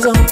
zong zong